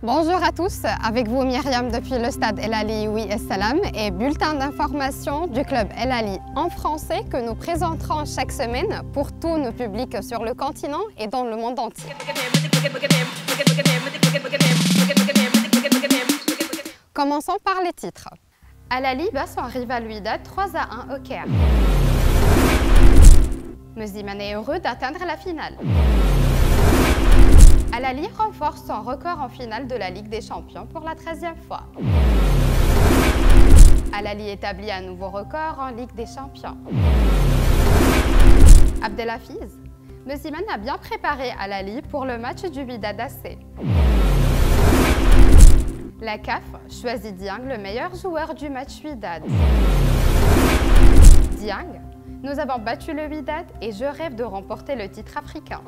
Bonjour à tous, avec vous Myriam depuis le stade El Ali Oui Salam et bulletin d'information du club El Ali en français que nous présenterons chaque semaine pour tous nos publics sur le continent et dans le monde entier. Commençons par les titres. Al Ali bat son rival Wydad 3 à 1 au Caire. Musiman est heureux d'atteindre la finale. Al-Ali renforce son record en finale de la Ligue des Champions pour la 13e fois. Al-Ali établit un nouveau record en Ligue des Champions. Abdelafiz, Musiman a bien préparé Al-Ali pour le match du AC. La CAF choisit Diang le meilleur joueur du match Wydad. Diang, nous avons battu le Wydad et je rêve de remporter le titre africain.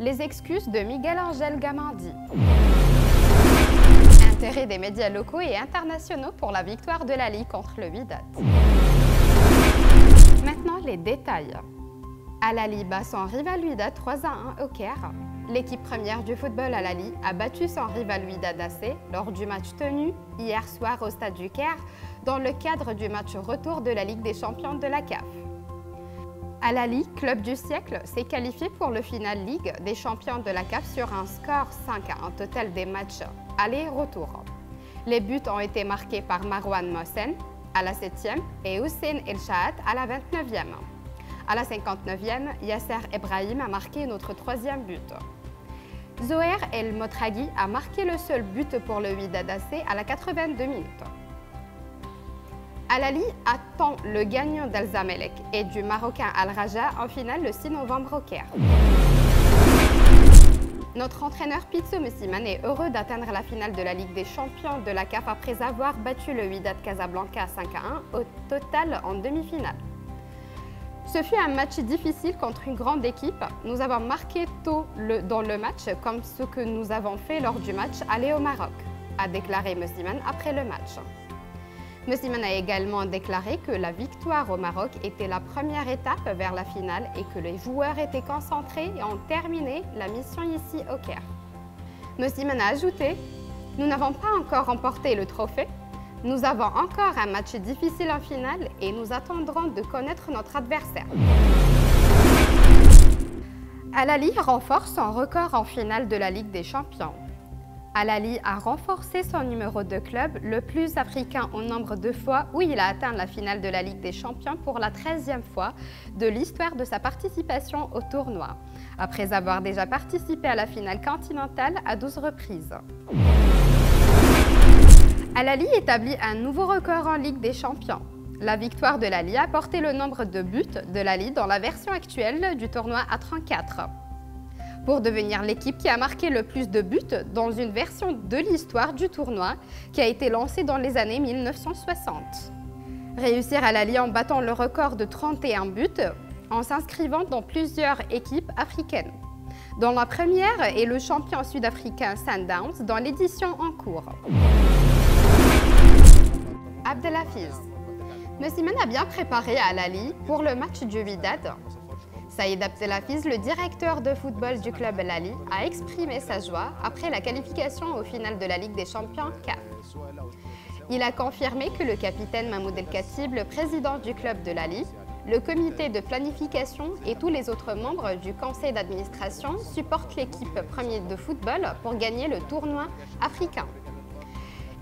Les excuses de Miguel Angel Gamandi. Intérêt des médias locaux et internationaux pour la victoire de la Ligue contre le Wydad. Maintenant, les détails. Al-Ali bat son rival Wydad 3 à 1 au Caire. L'équipe première du football Al-Ali a battu son rival Wydad AC lors du match tenu hier soir au stade du Caire dans le cadre du match retour de la Ligue des champions de la CAF. Al-Ali, club du siècle, s'est qualifié pour le final Ligue des champions de la CAF sur un score 5 à un total des matchs aller-retour. Les buts ont été marqués par Marwan Mohsen à la 7e et Hussein El Shahat à la 29e. À la 59e, Yasser Ebrahim a marqué notre troisième but. Zoher El Motragui a marqué le seul but pour le Wydad AC à la 82 minutes. Al-Ali attend le gagnant d'Al-Zamelek et du Marocain Al-Raja en finale le 6 novembre au Caire. Notre entraîneur Pizzo Messiman est heureux d'atteindre la finale de la Ligue des Champions de la CAF après avoir battu le Wydad Casablanca 5 à 1 au total en demi-finale. Ce fut un match difficile contre une grande équipe. Nous avons marqué tôt dans le match comme ce que nous avons fait lors du match aller au Maroc, a déclaré Messiman après le match. Messiman a également déclaré que la victoire au Maroc était la première étape vers la finale et que les joueurs étaient concentrés et ont terminé la mission ici au Caire. Messiman a ajouté Nous n'avons pas encore remporté le trophée. Nous avons encore un match difficile en finale et nous attendrons de connaître notre adversaire. Al-Ali renforce son record en finale de la Ligue des Champions. Al-Ali a renforcé son numéro de club le plus africain au nombre de fois où il a atteint la finale de la Ligue des Champions pour la 13e fois de l'histoire de sa participation au tournoi, après avoir déjà participé à la finale continentale à 12 reprises. Al-Ali établit un nouveau record en Ligue des Champions. La victoire de l'Ali a porté le nombre de buts de l'Ali dans la version actuelle du tournoi à 34 pour devenir l'équipe qui a marqué le plus de buts dans une version de l'histoire du tournoi qui a été lancée dans les années 1960. Réussir à l'Ali en battant le record de 31 buts en s'inscrivant dans plusieurs équipes africaines. Dans la première est le champion sud-africain Sundowns dans l'édition en cours. Abdelafiz. Messiman a bien préparé à l'Ali pour le match du Wydad Saïd Abdelafiz, le directeur de football du club Lali, a exprimé sa joie après la qualification au final de la Ligue des Champions CAF. Il a confirmé que le capitaine Mahmoud El Khatib, le président du club de Lali, le comité de planification et tous les autres membres du conseil d'administration supportent l'équipe première de football pour gagner le tournoi africain.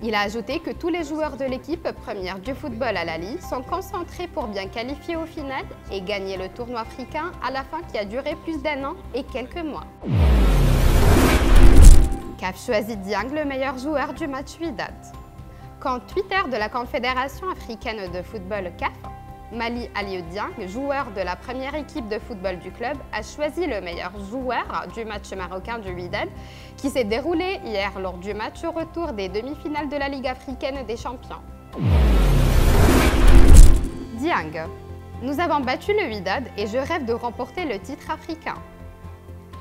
Il a ajouté que tous les joueurs de l'équipe première du football à Lali sont concentrés pour bien qualifier au final et gagner le tournoi africain à la fin qui a duré plus d'un an et quelques mois. CAF choisit Diang le meilleur joueur du match Wydad. Quand Twitter de la Confédération africaine de football CAF Mali Alioudian, joueur de la première équipe de football du club, a choisi le meilleur joueur du match marocain du Wydad qui s'est déroulé hier lors du match retour des demi-finales de la Ligue africaine des champions. Diang. Nous avons battu le Wydad et je rêve de remporter le titre africain.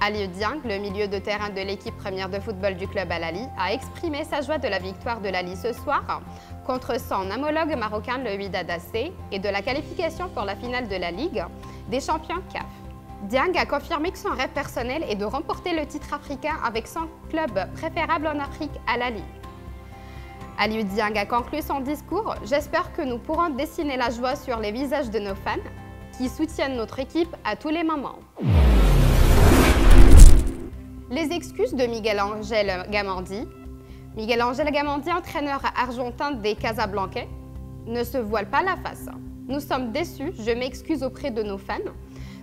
Ali Diang, le milieu de terrain de l'équipe première de football du club Al-Ali, a exprimé sa joie de la victoire de l'Ali ce soir contre son homologue marocain le Wydad AC et de la qualification pour la finale de la Ligue des champions CAF. Diang a confirmé que son rêve personnel est de remporter le titre africain avec son club préférable en Afrique, Al Ali. Aliou Diang a conclu son discours J'espère que nous pourrons dessiner la joie sur les visages de nos fans qui soutiennent notre équipe à tous les moments. Les excuses de Miguel Angel Gamandi. Miguel Angel Gamandi, entraîneur argentin des Casablancais, ne se voile pas la face. Nous sommes déçus, je m'excuse auprès de nos fans.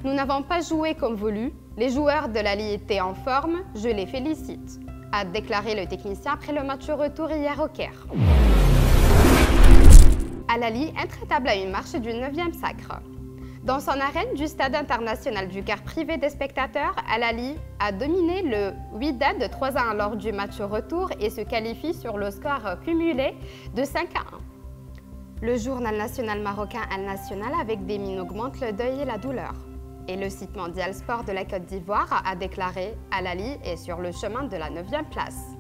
Nous n'avons pas joué comme voulu. Les joueurs de la Ligue étaient en forme, je les félicite, a déclaré le technicien après le match retour hier au Caire. Alali, intraitable à une marche du 9e sacre. Dans son arène du stade international du Caire privé des spectateurs, Alali a dominé le Wydad de 3 à 1 lors du match retour et se qualifie sur le score cumulé de 5 à 1. Le journal national marocain Al National avec des mines augmente le deuil et la douleur. Et le site mondial sport de la Côte d'Ivoire a déclaré Alali est sur le chemin de la 9e place.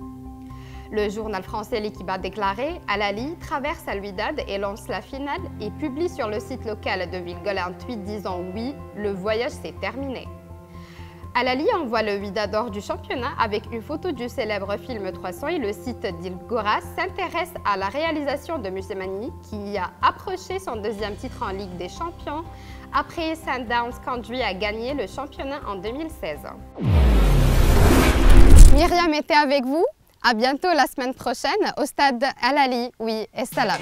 Le journal français L'équipe a déclaré Alali traverse al et lance la finale et publie sur le site local de Villegol un tweet disant oui, le voyage s'est terminé. Alali envoie le Vida d'or du championnat avec une photo du célèbre film 300 et le site d'Ilgora s'intéresse à la réalisation de Musemani qui a approché son deuxième titre en Ligue des Champions après Sundowns conduit à gagner le championnat en 2016. Myriam était avec vous? À bientôt la semaine prochaine au stade Alali. Oui, et salam.